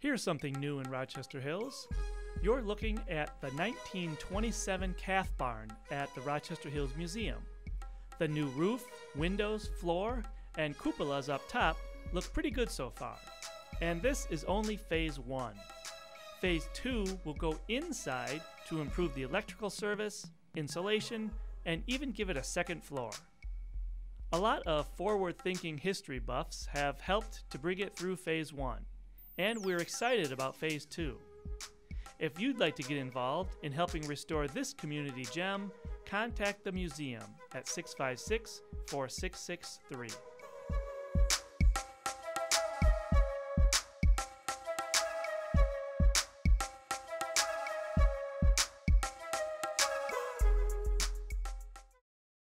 Here's something new in Rochester Hills. You're looking at the 1927 calf barn at the Rochester Hills Museum. The new roof, windows, floor, and cupolas up top look pretty good so far. And this is only phase one. Phase two will go inside to improve the electrical service, insulation, and even give it a second floor. A lot of forward thinking history buffs have helped to bring it through phase one, and we're excited about phase two. If you'd like to get involved in helping restore this community gem, contact the museum at 656 4663.